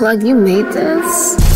Plug, you made this?